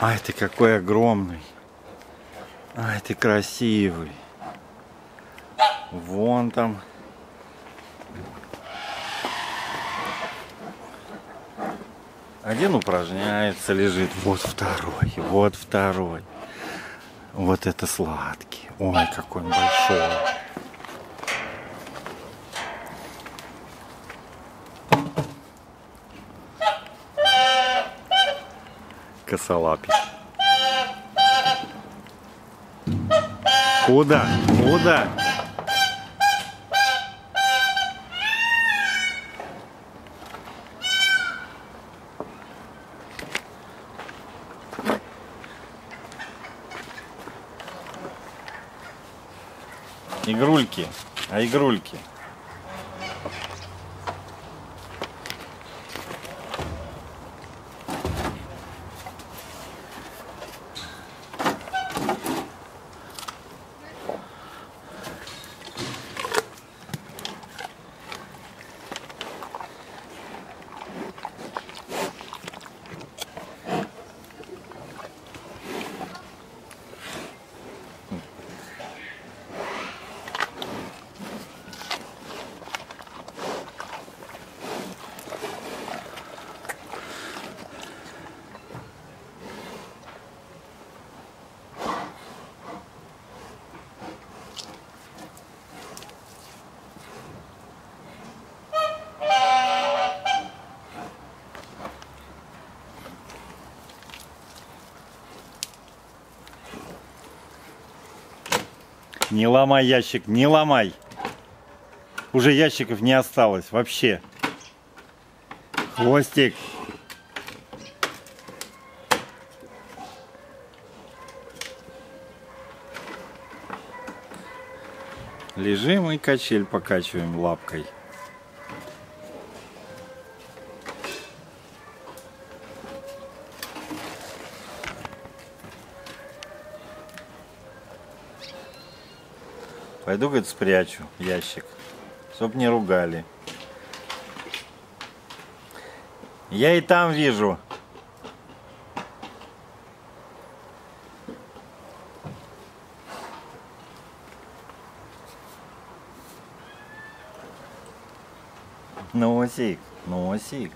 Ай, ты какой огромный. Ай, ты красивый. Вон там. Один упражняется, лежит. Вот второй, вот второй. Вот это сладкий. Ой, какой он большой. Косолапий. Куда? Куда? Игрульки, а игрульки. Не ломай ящик, не ломай. Уже ящиков не осталось вообще. Хвостик. Лежим и качель покачиваем лапкой. Пойду, говорит, спрячу ящик, чтоб не ругали. Я и там вижу. Носик, носик.